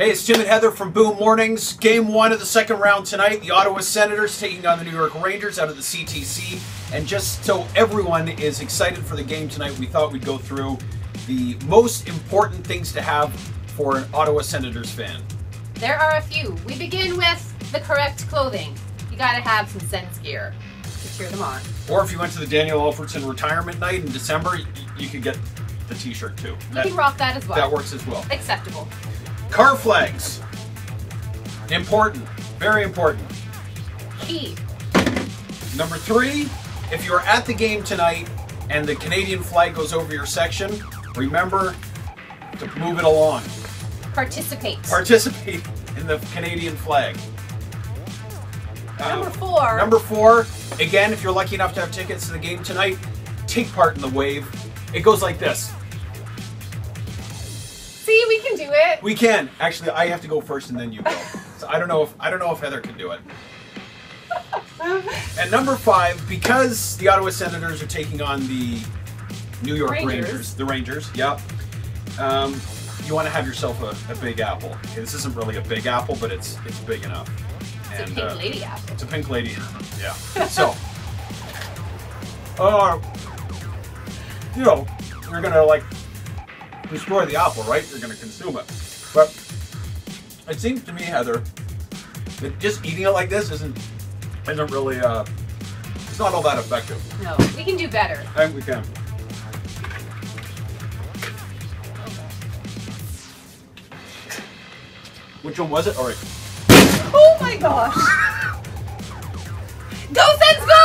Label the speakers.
Speaker 1: Hey, it's Tim and Heather from Boom Mornings. Game one of the second round tonight. The Ottawa Senators taking on the New York Rangers out of the CTC. And just so everyone is excited for the game tonight, we thought we'd go through the most important things to have for an Ottawa Senators fan.
Speaker 2: There are a few. We begin with the correct clothing. You gotta have some Sens gear to cheer them on.
Speaker 1: Or if you went to the Daniel Alfredsson retirement night in December, you could get the t-shirt too.
Speaker 2: You
Speaker 1: That,
Speaker 2: can rock that as well.
Speaker 1: that works as well.
Speaker 2: Acceptable.
Speaker 1: Car flags. Important. Very important.
Speaker 2: Key.
Speaker 1: Number three, if you're at the game tonight and the Canadian flag goes over your section, remember to move it along.
Speaker 2: Participate.
Speaker 1: Participate in the Canadian flag.
Speaker 2: Number
Speaker 1: Uh,
Speaker 2: four.
Speaker 1: Number four, again, if you're lucky enough to have tickets to the game tonight, take part in the wave. It goes like this.
Speaker 2: We can do it.
Speaker 1: We can. Actually, I have to go first and then you go. So I don't know if I don't know if Heather can do it. And number five, because the Ottawa Senators are taking on the New York Rangers,
Speaker 2: Rangers.
Speaker 1: the Rangers, yep. Um, you want to have yourself a, a big apple. Okay, this isn't really a big apple, but it's it's big enough.
Speaker 2: It's a
Speaker 1: And,
Speaker 2: pink
Speaker 1: uh,
Speaker 2: lady apple.
Speaker 1: It's a pink lady. Yeah. So, uh, you know, you're gonna like destroy the apple, right? You're gonna consume it. But it seems to me, Heather, that just eating it like this isn't isn't really uh, it's not all that effective.
Speaker 2: No, we can do better.
Speaker 1: I think we can. Which one was it? All right.
Speaker 2: Oh my gosh. go Sens go!